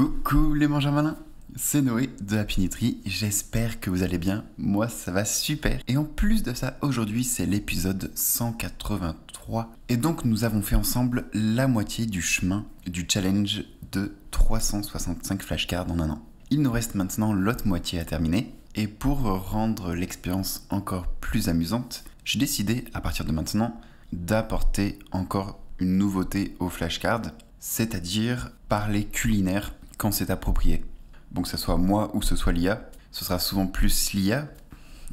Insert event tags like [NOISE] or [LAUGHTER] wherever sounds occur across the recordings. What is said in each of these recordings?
Coucou les malins, c'est Noé de la Piniterie, j'espère que vous allez bien, moi ça va super. Et en plus de ça, aujourd'hui c'est l'épisode 183, et donc nous avons fait ensemble la moitié du chemin du challenge de 365 flashcards en un an. Il nous reste maintenant l'autre moitié à terminer, et pour rendre l'expérience encore plus amusante, j'ai décidé à partir de maintenant d'apporter encore une nouveauté au flashcard, c'est-à-dire parler culinaire quand c'est approprié. Bon, que ce soit moi ou que ce soit l'IA, ce sera souvent plus l'IA,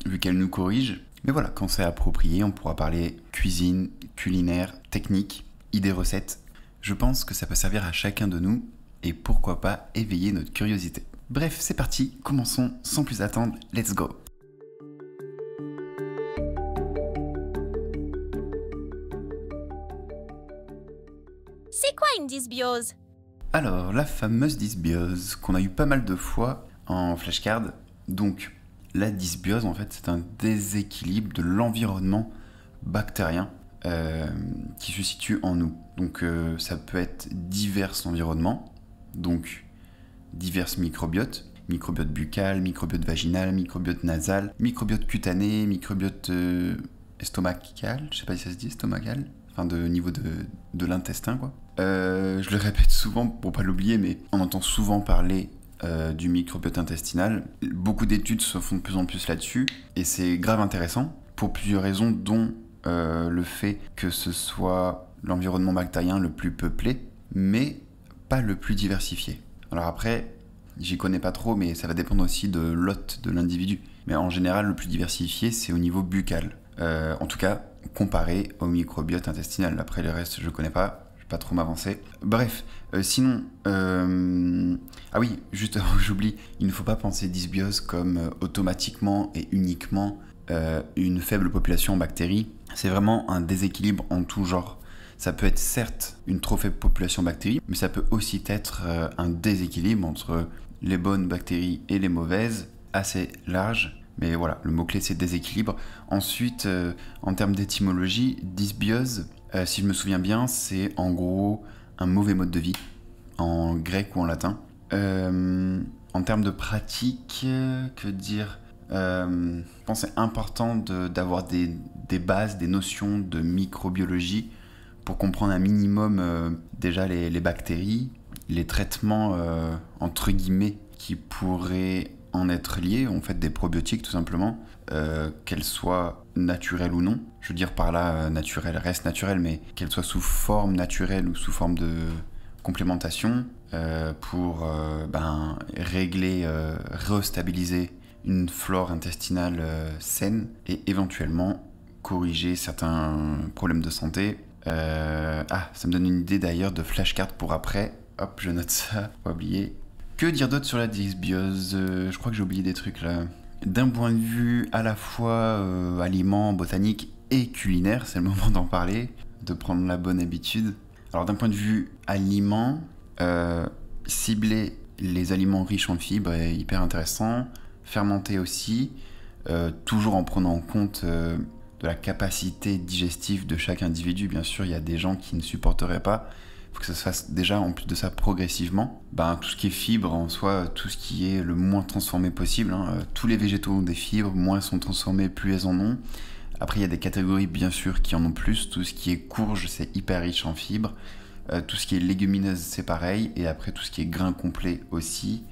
vu qu'elle nous corrige. Mais voilà, quand c'est approprié, on pourra parler cuisine, culinaire, technique, idées recettes. Je pense que ça peut servir à chacun de nous et pourquoi pas éveiller notre curiosité. Bref, c'est parti, commençons sans plus attendre, let's go C'est quoi une dysbiose? Alors, la fameuse dysbiose qu'on a eu pas mal de fois en flashcard. Donc, la dysbiose, en fait, c'est un déséquilibre de l'environnement bactérien euh, qui se situe en nous. Donc, euh, ça peut être divers environnements, donc divers microbiotes, microbiote buccal, microbiote vaginal, microbiote nasal, microbiote cutané, microbiote euh, estomacal, je sais pas si ça se dit estomacal, de niveau de, l'intestin quoi. Euh, je le répète souvent pour pas l'oublier, mais on entend souvent parler euh, du microbiote intestinal. Beaucoup d'études se font de plus en plus là-dessus, et c'est grave intéressant pour plusieurs raisons, dont euh, le fait que ce soit l'environnement bactérien le plus peuplé, mais pas le plus diversifié. Alors après, j'y connais pas trop, mais ça va dépendre aussi de l'hôte de l'individu. Mais en général, le plus diversifié, c'est au niveau buccal. En tout cas, comparé au microbiote intestinal. Après, le reste, je connais pas. Je vais pas trop m'avancer. Bref, euh, sinon, euh, ah oui, juste avant que j'oublie, il ne faut pas penser dysbiose comme euh, automatiquement et uniquement une faible population en bactéries. C'est vraiment un déséquilibre en tout genre. Ça peut être certes une trop faible population bactéries, mais ça peut aussi être un déséquilibre entre les bonnes bactéries et les mauvaises, assez large. Mais voilà, le mot-clé c'est déséquilibre. Ensuite, euh, en termes d'étymologie, dysbiose, euh, si je me souviens bien, c'est en gros un mauvais mode de vie, en grec ou en latin. Euh, en termes de pratique, que dire Je pense c'est important d'avoir des, bases, des notions de microbiologie pour comprendre un minimum déjà les, bactéries, les traitements entre guillemets qui pourraient en être liés, en fait des probiotiques tout simplement, euh, qu'elles soient naturelles ou non. Je veux dire par là, euh, naturelles restent naturelles, mais qu'elles soient sous forme naturelle ou sous forme de complémentation euh, pour euh, ben, régler, restabiliser une flore intestinale saine et éventuellement corriger certains problèmes de santé. Ah, ça me donne une idée d'ailleurs de flashcard pour après. Hop, je note ça, [LAUGHS] pas oublier. Que dire d'autre sur la dysbiose? Euh, Je crois que j'ai oublié des trucs là. D'un point de vue à la fois euh, aliment, botanique et culinaire, c'est le [LAUGHS] moment d'en parler, de prendre la bonne habitude. Alors d'un point de vue aliment, euh, cibler les aliments riches en fibres est hyper intéressant. Fermenter aussi, toujours en prenant en compte de la capacité digestive de chaque individu. Bien sûr, il y a des gens qui ne supporteraient pas. Il que ça se fasse déjà, en plus de ça, progressivement. Ben, tout ce qui est fibres en soi, tout ce qui est le moins transformé possible. hein. Euh, Tous les végétaux ont des fibres, moins elles sont transformés, plus elles en ont. Après, il y a des catégories, bien sûr, qui en ont plus. Tout ce qui est courge, c'est hyper riche en fibres. Euh, tout ce qui est légumineuse, c'est pareil. Et après, tout ce qui est grain complet aussi.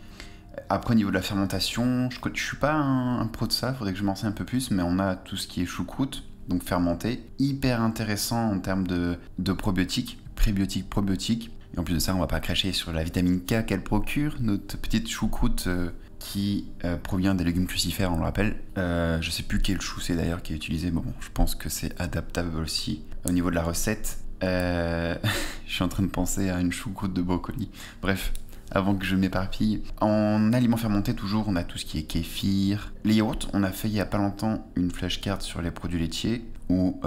Après, au niveau de la fermentation, je, ne suis pas un, pro de ça, faudrait que je m'en renseigne un peu plus, mais on a tout ce qui est choucroute, donc fermenté, hyper intéressant en termes de probiotiques, prébiotiques, probiotiques. Et en plus de ça, on va pas cracher sur la vitamine K qu'elle procure, notre petite choucroute euh, qui euh, provient des légumes crucifères, on le rappelle. Euh, je sais plus quel chou c'est d'ailleurs qui est utilisé, mais bon, je pense que c'est adaptable aussi. Au niveau de la recette, [LAUGHS] je suis en train de penser à une choucroute de brocoli. Bref, avant que je m'éparpille. En aliments fermentés, toujours, on a tout ce qui est kéfir. Les yaourts, on a fait il y a pas longtemps une flashcard sur les produits laitiers où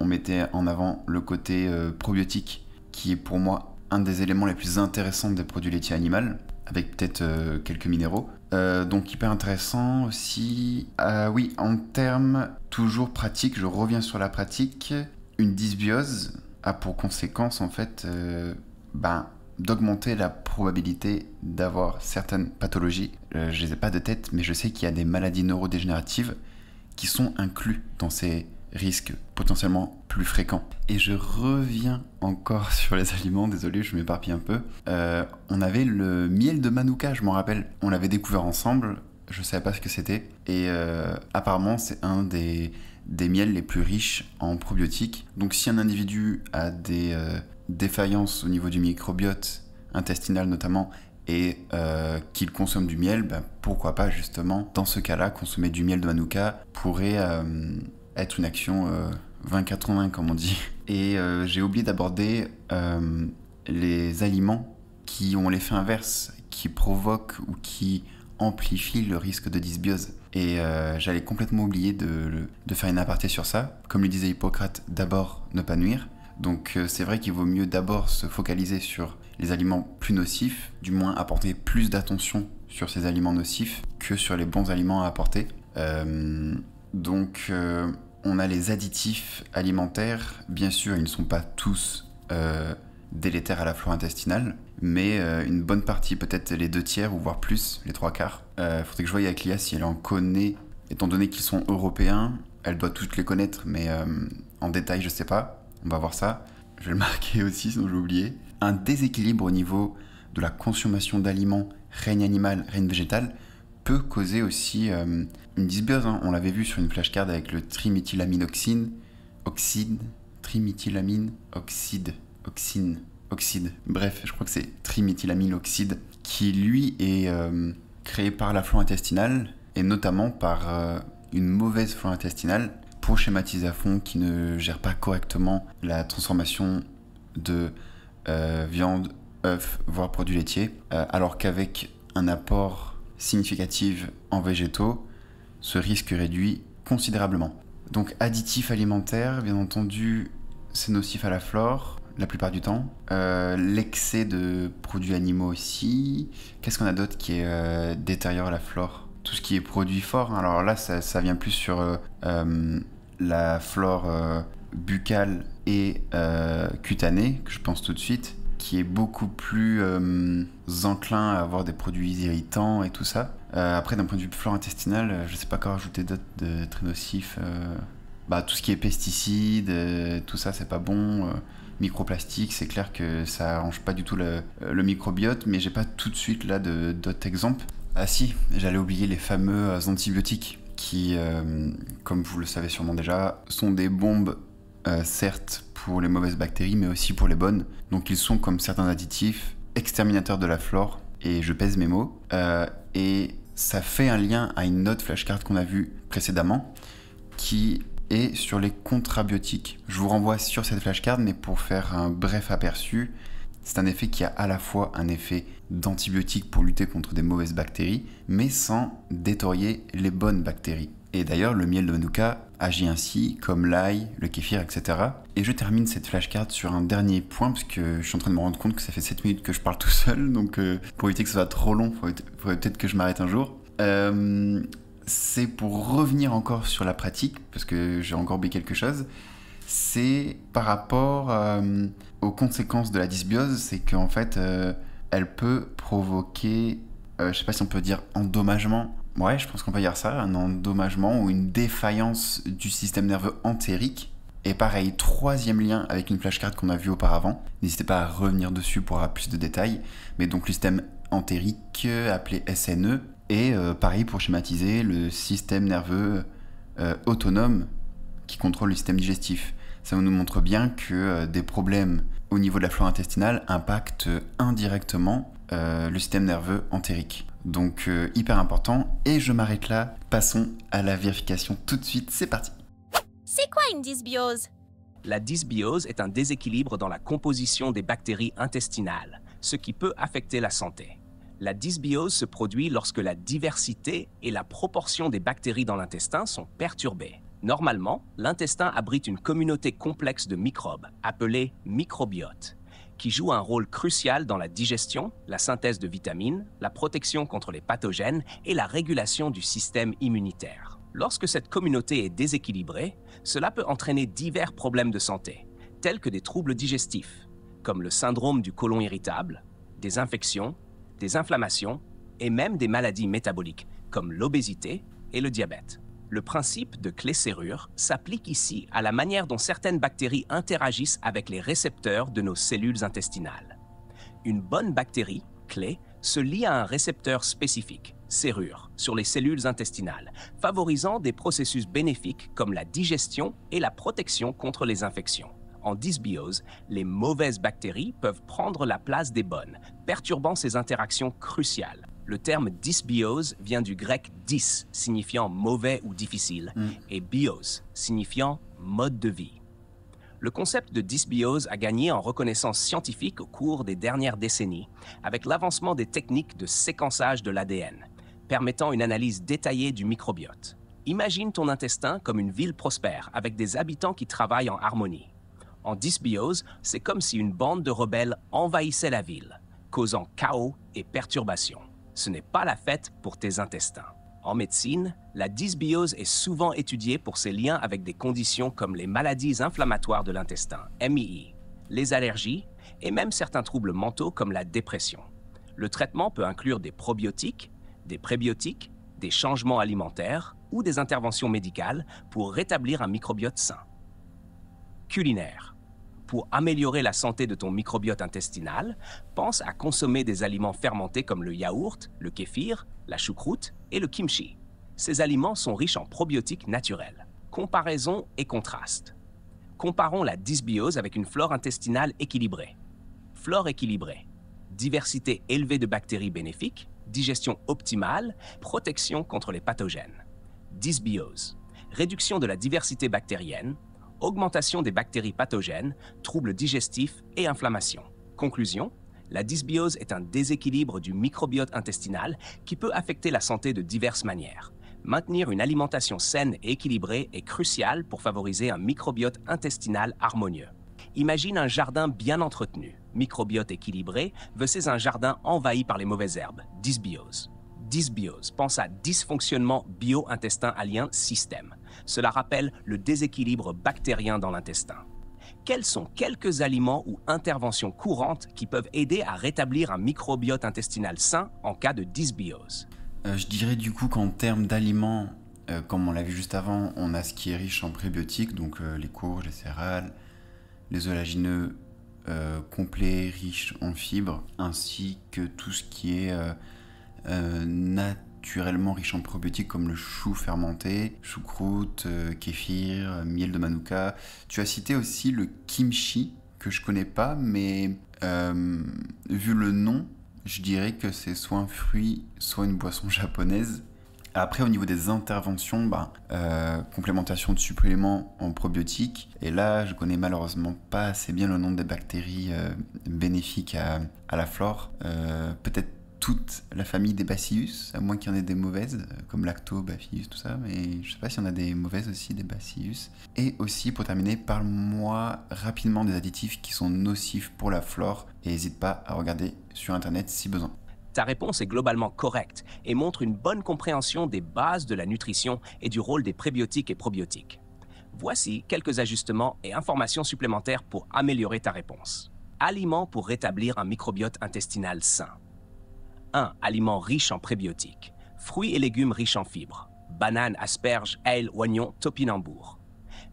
on mettait en avant le côté euh, probiotique qui est pour moi un des éléments les plus intéressants des produits laitiers animaux avec peut-être euh, quelques minéraux. Euh, donc hyper intéressant aussi. Oui, en termes toujours pratiques, je reviens sur la pratique. Une dysbiose a pour conséquence en fait ben, d'augmenter la probabilité d'avoir certaines pathologies. Je ne les ai pas de tête, mais je sais qu'il y a des maladies neurodégénératives qui sont inclus dans ces risques potentiellement plus fréquents. Et je reviens encore [LAUGHS] sur les aliments, désolé, je m'éparpille un peu. Euh, on avait le miel de Manuka, je m'en rappelle. On l'avait découvert ensemble, je ne savais pas ce que c'était. Et euh, apparemment, c'est un des, des miels les plus riches en probiotiques. Donc si un individu a des euh, défaillances au niveau du microbiote intestinal notamment, et qu'il consomme du miel, ben, pourquoi pas justement, dans ce cas-là, consommer du miel de Manuka pourrait être une action 20-80 comme on dit. Et j'ai oublié d'aborder les aliments qui ont l'effet inverse, qui provoquent ou qui amplifient le risque de dysbiose. Et j'allais complètement oublier de, de, faire une aparté sur ça. Comme le disait Hippocrate, d'abord ne pas nuire. Donc c'est vrai qu'il vaut mieux d'abord se focaliser sur les aliments plus nocifs, du moins apporter plus d'attention sur ces aliments nocifs que sur les bons aliments à apporter. Euh, donc euh, on a les additifs alimentaires, bien sûr ils ne sont pas tous euh, délétères à la flore intestinale, mais une bonne partie, peut-être les deux tiers ou voire plus, les trois quarts. Il faudrait que je voie avec Lia si elle en connaît, étant donné qu'ils sont européens, elle doit toutes les connaître, mais en détail je sais pas, on va voir ça. Je vais le [LAUGHS] marquer aussi, sinon j'ai oublié un déséquilibre au niveau de la consommation d'aliments, règne animal, règne végétal, peut causer aussi euh, une dysbiose. Hein. On l'avait vu sur une flashcard avec le triméthylaminoxine, oxyde, triméthylamine, oxyde, oxine, oxyde. Bref, je crois que c'est triméthylamine-oxyde, qui lui est euh, créé par la flore intestinale et notamment par euh, une mauvaise flore intestinale pour schématiser à fond qui ne gère pas correctement la transformation de viande, œufs, voire produits laitiers, alors qu'avec un apport significatif en végétaux, ce risque réduit considérablement. Donc additifs alimentaires, bien entendu, c'est nocif à la flore la plupart du temps. Euh, l'excès de produits animaux aussi. Qu'est-ce qu'on a d'autre qui est détériore la flore? Tout ce qui est produit fort. Hein. Alors là, ça, vient plus sur la flore buccale et euh, cutanée, que je pense tout de suite, qui est beaucoup plus euh, enclin à avoir des produits irritants et tout ça. Euh, après, d'un point de vue flore intestinale, je sais pas quoi rajouter d'autres de très nocifs. bah, tout ce qui est pesticides, tout ça, c'est pas bon. microplastique, c'est clair que ça arrange pas du tout le, microbiote, mais j'ai pas tout de suite là d'autres exemples. Ah si, j'allais oublier les fameux antibiotiques qui, comme vous le savez sûrement déjà, sont des bombes euh, certes les mauvaises bactéries, mais aussi pour les bonnes. Donc ils sont comme certains additifs exterminateurs de la flore, et je pèse mes mots. Euh, et ça fait un lien à une autre flashcard qu'on a vue précédemment, qui est sur les contrabiotiques. Je vous renvoie sur cette flashcard, mais pour faire un bref aperçu, c'est un effet qui a à la fois un effet d'antibiotique pour lutter contre des mauvaises bactéries, mais sans détorier les bonnes bactéries. Et d'ailleurs, le miel de Manuka agit ainsi, comme l'ail, le kéfir, etc. Et je termine cette flashcard sur un dernier point, parce que je suis en train de me rendre compte que ça fait 7 minutes que je parle [LAUGHS] tout seul, donc euh, pour éviter que ce soit trop long, il faudrait peut-être que je m'arrête un jour. Euh, c'est pour revenir encore sur la pratique, parce que j'ai encore oublié quelque chose, c'est par rapport euh, aux conséquences de la dysbiose, c'est qu'en fait, elle peut provoquer, je sais pas si on peut dire endommagement, Ouais, je pense qu'on peut dire ça, un endommagement ou une défaillance du système nerveux entérique. Et pareil, troisième lien avec une flashcard qu'on a vue auparavant. N'hésitez pas à revenir dessus pour avoir plus de détails. Mais donc le système entérique, appelé SNE, et euh, pareil pour schématiser le système nerveux euh, autonome qui contrôle le système digestif. Ça nous montre bien que euh, des problèmes au niveau de la flore intestinale impactent indirectement le système nerveux entérique. Donc euh, hyper important. Et je m'arrête là. Passons à la vérification tout de suite. C'est parti. C'est quoi une dysbiose? La dysbiose est un déséquilibre dans la composition des bactéries intestinales, ce qui peut affecter la santé. La dysbiose se produit lorsque la diversité et la proportion des bactéries dans l'intestin sont perturbées. Normalement, l'intestin abrite une communauté complexe de microbes, appelée microbiote qui joue un rôle crucial dans la digestion, la synthèse de vitamines, la protection contre les pathogènes et la régulation du système immunitaire. Lorsque cette communauté est déséquilibrée, cela peut entraîner divers problèmes de santé, tels que des troubles digestifs, comme le syndrome du côlon irritable, des infections, des inflammations et même des maladies métaboliques comme l'obésité et le diabète. Le principe de clé-serrure s'applique ici à la manière dont certaines bactéries interagissent avec les récepteurs de nos cellules intestinales. Une bonne bactérie, clé, se lie à un récepteur spécifique, serrure, sur les cellules intestinales, favorisant des processus bénéfiques comme la digestion et la protection contre les infections. En dysbiose, les mauvaises bactéries peuvent prendre la place des bonnes, perturbant ces interactions cruciales. Le terme dysbiose vient du grec dys, signifiant mauvais ou difficile, et bios, signifiant mode de vie. Le concept de dysbiose a gagné en reconnaissance scientifique au cours des dernières décennies, avec l'avancement des techniques de séquençage de l'ADN, permettant une analyse détaillée du microbiote. Imagine ton intestin comme une ville prospère, avec des habitants qui travaillent en harmonie. En dysbiose, c'est comme si une bande de rebelles envahissait la ville, causant chaos et perturbations ce n'est pas la fête pour tes intestins. En médecine, la dysbiose est souvent étudiée pour ses liens avec des conditions comme les maladies inflammatoires de l'intestin, MII, les allergies et même certains troubles mentaux comme la dépression. Le traitement peut inclure des probiotiques, des prébiotiques, des changements alimentaires ou des interventions médicales pour rétablir un microbiote sain. Culinaire pour améliorer la santé de ton microbiote intestinal, pense à consommer des aliments fermentés comme le yaourt, le kéfir, la choucroute et le kimchi. Ces aliments sont riches en probiotiques naturels. Comparaison et contraste. Comparons la dysbiose avec une flore intestinale équilibrée. Flore équilibrée. Diversité élevée de bactéries bénéfiques, digestion optimale, protection contre les pathogènes. Dysbiose. Réduction de la diversité bactérienne, augmentation des bactéries pathogènes, troubles digestifs et inflammation. Conclusion, la dysbiose est un déséquilibre du microbiote intestinal qui peut affecter la santé de diverses manières. Maintenir une alimentation saine et équilibrée est crucial pour favoriser un microbiote intestinal harmonieux. Imagine un jardin bien entretenu, microbiote équilibré, versus un jardin envahi par les mauvaises herbes, dysbiose. Dysbiose, pense à dysfonctionnement bio-intestin-alien système. Cela rappelle le déséquilibre bactérien dans l'intestin. Quels sont quelques aliments ou interventions courantes qui peuvent aider à rétablir un microbiote intestinal sain en cas de dysbiose? Euh, Je dirais du coup qu'en termes d'aliments, euh, comme on l'a vu juste avant, on a ce qui est riche en prébiotiques, donc euh, les courges, les céréales, les oléagineux complets, riches en fibres, ainsi que tout ce qui est naturel naturellement riche en probiotiques comme le chou fermenté, choucroute, euh, kéfir, euh, miel de manuka. Tu as cité aussi le kimchi, que je connais pas, mais euh, vu le nom, je dirais que c'est soit un fruit, soit une boisson [LAUGHS] japonaise. Après, au niveau des interventions, bah, complémentation de suppléments en probiotiques. Et là, je connais malheureusement pas assez bien le nom des bactéries bénéfiques à, à, la flore. Peut-être toute la famille des bacillus, à moins qu'il y en ait des mauvaises, comme lactobacillus, tout ça, mais je sais pas s'il y en a des mauvaises aussi, des bacillus. Et aussi, pour terminer, parle-moi rapidement des additifs qui sont nocifs pour la flore, et n'hésite pas à regarder sur Internet si besoin. Ta réponse est globalement correcte et montre une bonne compréhension des bases de la nutrition et du rôle des prébiotiques et probiotiques. Voici quelques ajustements et informations supplémentaires pour améliorer ta réponse. Aliments pour rétablir un microbiote intestinal sain. 1. Aliments riches en prébiotiques. Fruits et légumes riches en fibres. Bananes, asperges, ail, oignons, topinambour.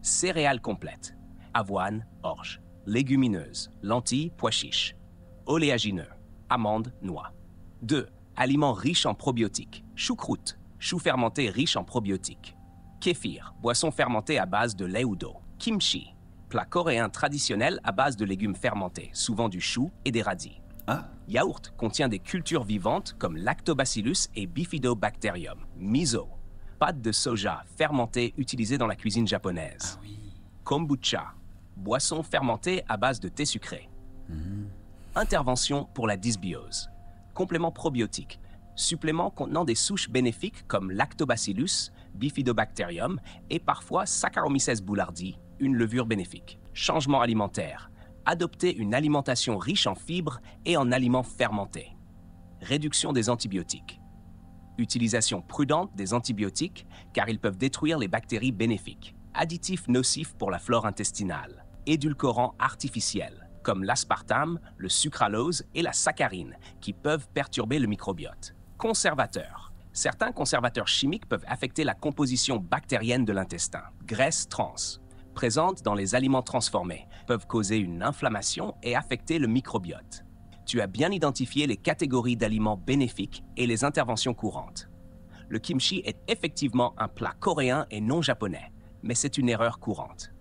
Céréales complètes. Avoine, orge. Légumineuses. Lentilles, pois chiches. Oléagineux. Amandes, noix. 2. Aliments riches en probiotiques. Choucroute. Chou fermenté riche en probiotiques. Kéfir. Boisson fermentée à base de lait ou d'eau. Kimchi. Plat coréen traditionnel à base de légumes fermentés, souvent du chou et des radis. Ah. Yaourt contient des cultures vivantes comme Lactobacillus et Bifidobacterium. Miso, pâte de soja fermentée utilisée dans la cuisine japonaise. Ah Kombucha, boisson fermentée à base de thé sucré. Mhm. Intervention pour la dysbiose. Complément probiotique. Supplément contenant des souches bénéfiques comme Lactobacillus, Bifidobacterium et parfois Saccharomyces boulardii, une levure bénéfique. Changement alimentaire adopter une alimentation riche en fibres et en aliments fermentés. Réduction des antibiotiques. Utilisation prudente des antibiotiques car ils peuvent détruire les bactéries bénéfiques. Additifs nocifs pour la flore intestinale. Édulcorants artificiels. comme l'aspartame, le sucralose et la saccharine, qui peuvent perturber le microbiote. Conservateurs. Certains conservateurs chimiques peuvent affecter la composition bactérienne de l'intestin. Graisses trans, présentes dans les aliments transformés, peuvent causer une inflammation et affecter le microbiote. Tu as bien identifié les catégories d'aliments bénéfiques et les interventions courantes. Le kimchi est effectivement un plat coréen et non japonais, mais c'est une erreur courante.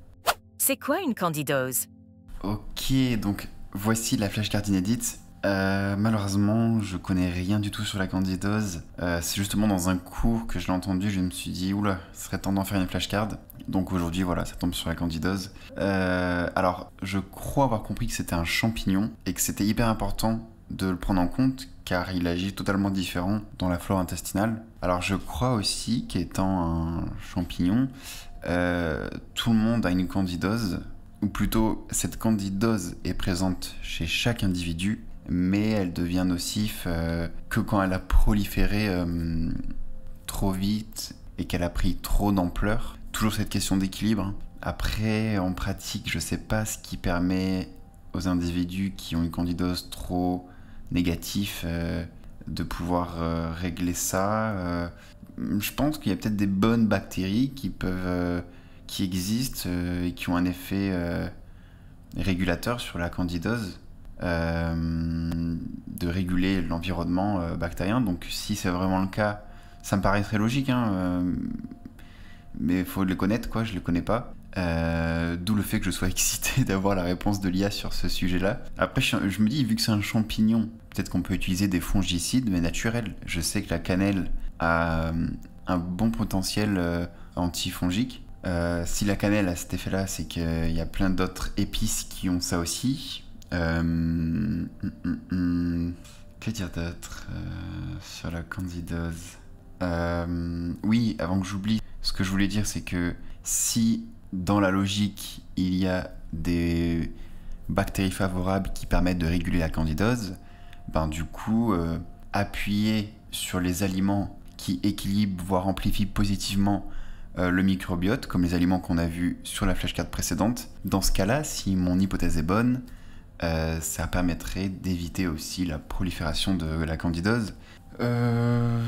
C'est quoi une candidose? Ok, donc voici la flashcard inédite. Euh, malheureusement, je connais rien du tout sur la candidose. Euh, c'est justement dans un cours que je l'ai entendu, je me suis dit, oula, ce serait temps d'en faire une flashcard. Donc aujourd'hui, voilà, ça tombe sur la candidose. Euh, alors, je crois avoir compris que c'était un champignon et que c'était hyper important de le prendre en compte car il agit totalement différent dans la flore intestinale. Alors je crois aussi qu'étant un champignon, tout le monde a une candidose, ou plutôt cette candidose est présente chez chaque individu, mais elle devient nocive euh, que quand elle a proliféré euh, trop vite et qu'elle a pris trop d'ampleur. Toujours cette question d'équilibre. Après, en pratique, je sais pas ce qui permet aux individus qui ont une candidose trop négatif de pouvoir régler ça. je pense qu'il y a peut-être des bonnes bactéries qui peuvent qui existent et qui ont un effet régulateur sur la candidose. De réguler l'environnement bactérien. Donc si c'est vraiment le cas, ça me paraît très logique, hein, mais il faut le connaître, quoi, je ne le connais pas. Euh, d'où le fait que je sois [LAUGHS] excité d'avoir la réponse de l'IA sur ce sujet-là. Après, je, me dis, vu que c'est un champignon, peut-être qu'on peut utiliser des fongicides, mais naturels. Je sais que la cannelle a euh, un bon potentiel euh, antifongique. si la cannelle a cet effet-là, c'est qu'il y a plein d'autres épices qui ont ça aussi. Hum, que dire d'autre sur la candidose Oui, avant que j'oublie, ce que je voulais dire, c'est que si dans la logique, il y a des bactéries favorables qui permettent de réguler la candidose, ben du coup, euh, appuyer sur les aliments qui équilibrent, voire amplifient positivement euh, le microbiote, comme les aliments qu'on a vus sur la flashcard précédente. Dans ce cas-là, si mon hypothèse est bonne, euh, ça permettrait d'éviter aussi la prolifération de la candidose. Euh...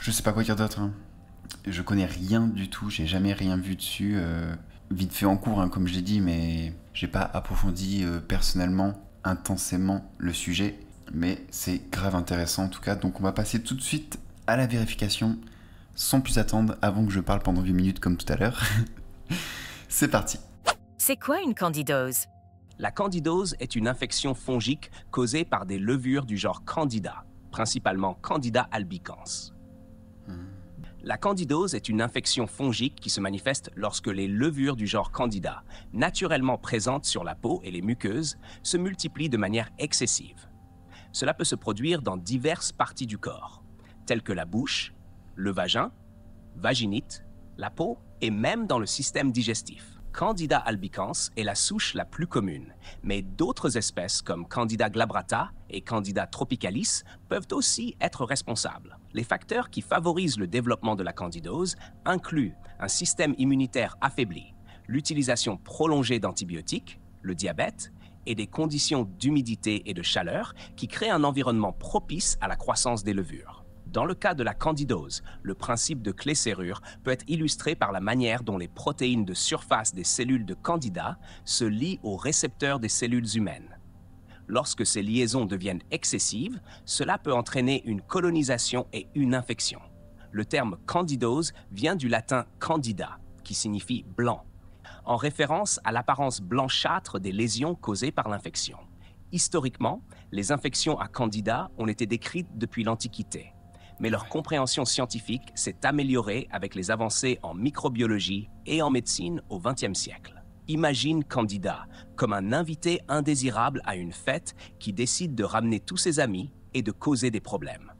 Je sais pas quoi dire d'autre. Hein. Je connais rien du tout, j'ai jamais rien vu dessus. Euh, vite fait en cours, hein, comme je l'ai dit, mais j'ai pas approfondi euh, personnellement, intensément le sujet. Mais c'est grave intéressant en tout cas. Donc on va passer tout de suite à la vérification, sans plus attendre avant que je parle pendant 8 minutes comme tout à l'heure. [LAUGHS] c'est parti. C'est quoi une candidose? La candidose est une infection fongique causée par des levures du genre Candida, principalement Candida albicans. La candidose est une infection fongique qui se manifeste lorsque les levures du genre Candida, naturellement présentes sur la peau et les muqueuses, se multiplient de manière excessive. Cela peut se produire dans diverses parties du corps, telles que la bouche, le vagin, vaginite, la peau et même dans le système digestif. Candida albicans est la souche la plus commune, mais d'autres espèces comme Candida glabrata et Candida tropicalis peuvent aussi être responsables. Les facteurs qui favorisent le développement de la candidose incluent un système immunitaire affaibli, l'utilisation prolongée d'antibiotiques, le diabète et des conditions d'humidité et de chaleur qui créent un environnement propice à la croissance des levures. Dans le cas de la candidose, le principe de clé-serrure peut être illustré par la manière dont les protéines de surface des cellules de candida se lient aux récepteurs des cellules humaines. Lorsque ces liaisons deviennent excessives, cela peut entraîner une colonisation et une infection. Le terme candidose vient du latin candida, qui signifie blanc, en référence à l'apparence blanchâtre des lésions causées par l'infection. Historiquement, les infections à candida ont été décrites depuis l'Antiquité mais leur compréhension scientifique s'est améliorée avec les avancées en microbiologie et en médecine au XXe siècle. Imagine Candida comme un invité indésirable à une fête qui décide de ramener tous ses amis et de causer des problèmes.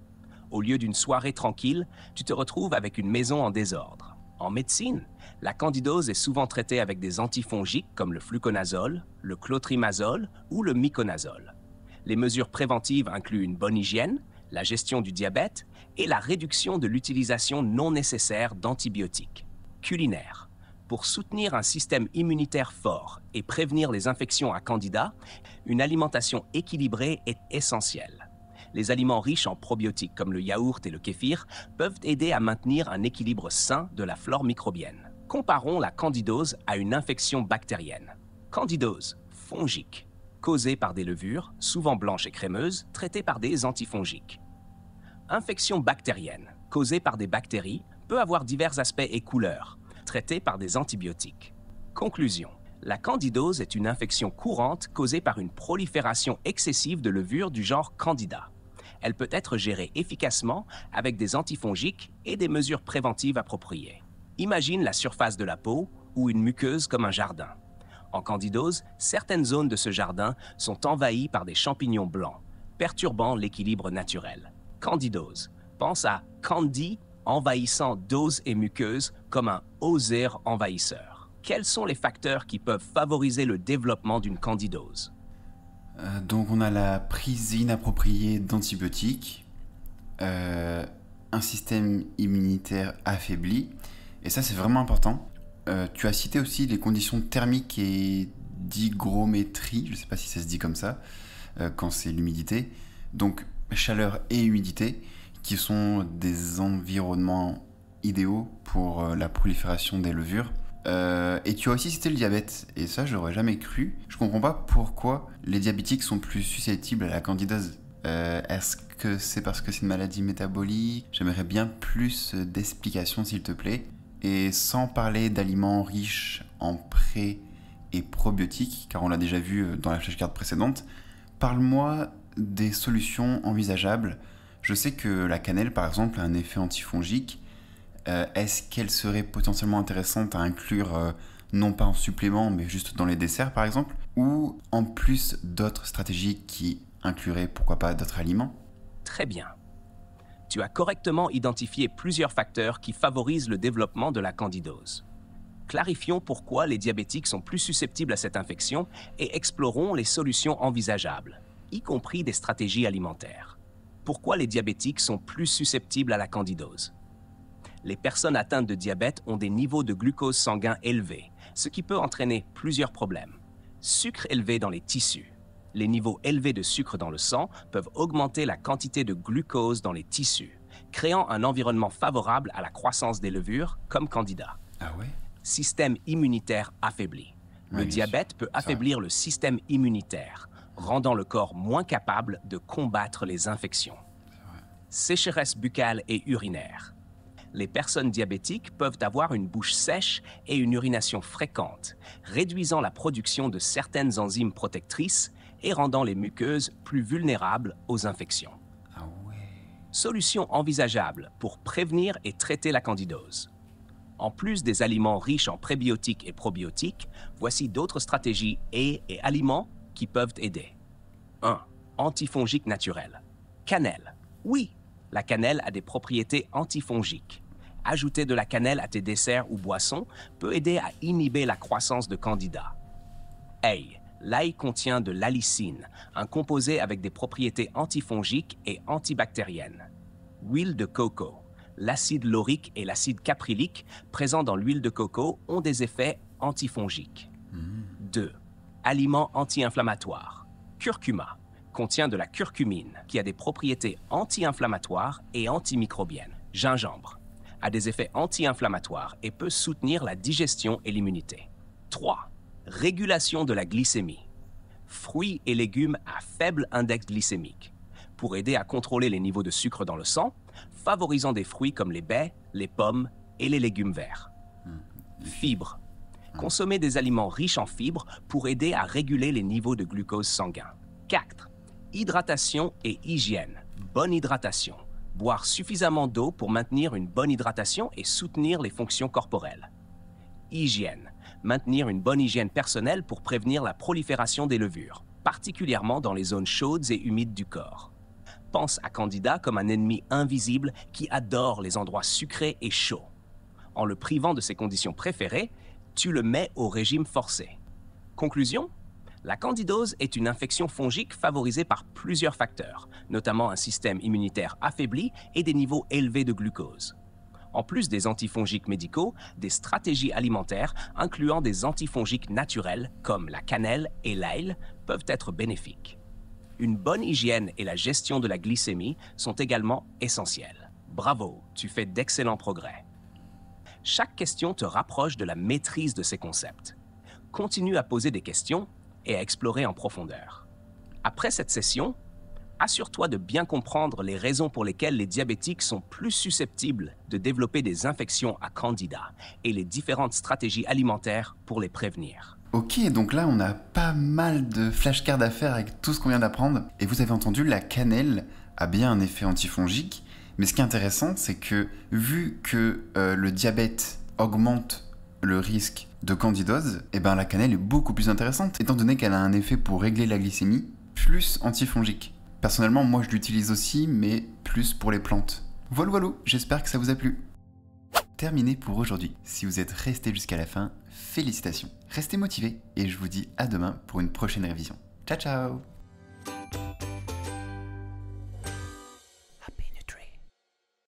Au lieu d'une soirée tranquille, tu te retrouves avec une maison en désordre. En médecine, la candidose est souvent traitée avec des antifongiques comme le fluconazole, le clotrimazole ou le myconazole. Les mesures préventives incluent une bonne hygiène, la gestion du diabète et la réduction de l'utilisation non nécessaire d'antibiotiques. Culinaire. Pour soutenir un système immunitaire fort et prévenir les infections à candida, une alimentation équilibrée est essentielle. Les aliments riches en probiotiques comme le yaourt et le kéfir peuvent aider à maintenir un équilibre sain de la flore microbienne. Comparons la candidose à une infection bactérienne. Candidose, fongique, causée par des levures, souvent blanches et crémeuses, traitées par des antifongiques. Infection bactérienne, causée par des bactéries, peut avoir divers aspects et couleurs, traitée par des antibiotiques. Conclusion. La candidose est une infection courante causée par une prolifération excessive de levures du genre Candida. Elle peut être gérée efficacement avec des antifongiques et des mesures préventives appropriées. Imagine la surface de la peau ou une muqueuse comme un jardin. En candidose, certaines zones de ce jardin sont envahies par des champignons blancs, perturbant l'équilibre naturel. Candidose. Pense à candy envahissant dose et muqueuse comme un osir envahisseur. Quels sont les facteurs qui peuvent favoriser le développement d'une candidose? Euh, donc on a la prise inappropriée d'antibiotiques, euh, un système immunitaire affaibli, et ça c'est vraiment important. Euh, tu as cité aussi les conditions thermiques et d'hygrométrie, je ne sais pas si ça se dit comme ça, euh, quand c'est l'humidité. Donc chaleur et humidité, qui sont des environnements idéaux pour euh, la prolifération des levures. Et tu as aussi cité le diabète, et ça j'aurais jamais cru. Je comprends pas pourquoi les diabétiques sont plus susceptibles à la candidose. Est-ce que c'est parce que c'est une maladie métabolique? J'aimerais bien plus d'explications s'il te plaît. Et sans parler d'aliments riches en pré et probiotiques, car on l'a déjà vu euh, dans la flashcard précédente, parle-moi des solutions envisageables. Je sais que la cannelle par exemple a un effet antifongique. Euh, Est-ce qu'elle serait potentiellement intéressante à inclure, euh, non pas en supplément, mais juste dans les desserts par exemple? Ou en plus d'autres stratégies qui incluraient pourquoi pas d'autres aliments? Très bien. Tu as correctement identifié plusieurs facteurs qui favorisent le développement de la candidose. Clarifions pourquoi les diabétiques sont plus susceptibles à cette infection et explorons les solutions envisageables, y compris des stratégies alimentaires. Pourquoi les diabétiques sont plus susceptibles à la candidose? Les personnes atteintes de diabète ont des niveaux de glucose sanguin élevés, ce qui peut entraîner plusieurs problèmes. Sucre élevé dans les tissus. Les niveaux élevés de sucre dans le sang peuvent augmenter la quantité de glucose dans les tissus, créant un environnement favorable à la croissance des levures, comme Candida. Ah ouais? Système immunitaire affaibli. Le Oui, diabète peut ça. affaiblir le système immunitaire, rendant le corps moins capable de combattre les infections. Sécheresse buccale et urinaire. Les personnes diabétiques peuvent avoir une bouche sèche et une urination fréquente, réduisant la production de certaines enzymes protectrices et rendant les muqueuses plus vulnérables aux infections. Ah ouais Solutions envisageables pour prévenir et traiter la candidose. En plus des aliments riches en prébiotiques et probiotiques, voici d'autres stratégies et, et aliments qui peuvent aider. 1. Antifongique naturel. Cannelle. Oui, la cannelle a des propriétés antifongiques. Ajouter de la cannelle à tes desserts ou boissons peut aider à inhiber la croissance de candida. Ail. L'ail contient de l'alicine, un composé avec des propriétés antifongiques et antibactériennes. Huile de coco. L'acide laurique et l'acide caprylique présents dans l'huile de coco ont des effets antifongiques. 2. Aliments anti-inflammatoires. Curcuma contient de la curcumine qui a des propriétés anti-inflammatoires et antimicrobiennes. Gingembre a des effets anti-inflammatoires et peut soutenir la digestion et l'immunité. 3. Régulation de la glycémie. Fruits et légumes à faible index glycémique pour aider à contrôler les niveaux de sucre dans le sang, favorisant des fruits comme les baies, les pommes et les légumes verts. Fibres. Consommer des aliments riches en fibres pour aider à réguler les niveaux de glucose sanguin. 4. Hydratation et hygiène. Bonne hydratation. Boire suffisamment d'eau pour maintenir une bonne hydratation et soutenir les fonctions corporelles. Hygiène. Maintenir une bonne hygiène personnelle pour prévenir la prolifération des levures, particulièrement dans les zones chaudes et humides du corps. Pense à Candida comme un ennemi invisible qui adore les endroits sucrés et chauds. En le privant de ses conditions préférées, tu le mets au régime forcé. Conclusion? La candidose est une infection fongique favorisée par plusieurs facteurs, notamment un système immunitaire affaibli et des niveaux élevés de glucose. En plus des antifongiques médicaux, des stratégies alimentaires, incluant des antifongiques naturels comme la cannelle et l'ail, peuvent être bénéfiques. Une bonne hygiène et la gestion de la glycémie sont également essentielles. Bravo, tu fais d'excellents progrès. Chaque question te rapproche de la maîtrise de ces concepts. Continue à poser des questions et à explorer en profondeur. Après cette session, assure-toi de bien comprendre les raisons pour lesquelles les diabétiques sont plus susceptibles de développer des infections à candida et les différentes stratégies alimentaires pour les prévenir. Ok, donc là on a pas mal de flashcards à faire avec tout ce qu'on vient d'apprendre. Et vous avez entendu, la cannelle a bien un effet antifongique. Mais ce qui est intéressant, c'est que vu que euh, le diabète augmente le risque de candidose, et ben la cannelle est beaucoup plus intéressante, étant donné qu'elle a un effet pour régler la glycémie, plus antifongique. Personnellement, moi je l'utilise aussi, mais plus pour les plantes. Voilà, voilà, j'espère que ça vous a plu. Terminé pour aujourd'hui. Si vous êtes resté jusqu'à la fin, félicitations. Restez motivés et je vous dis à demain pour une prochaine révision. Ciao ciao